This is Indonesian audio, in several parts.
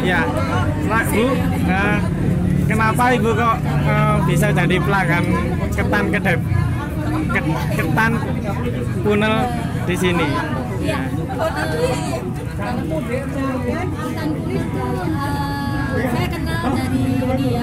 Ya, Bu, nah, kenapa Ibu kok eh, bisa jadi pelanggan ketan kedai ke- ketan punel di sini? Eh, saya kenal dari ini ya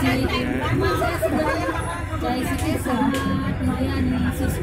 sih cuma saya sebenarnya Jai Serai sama durian susu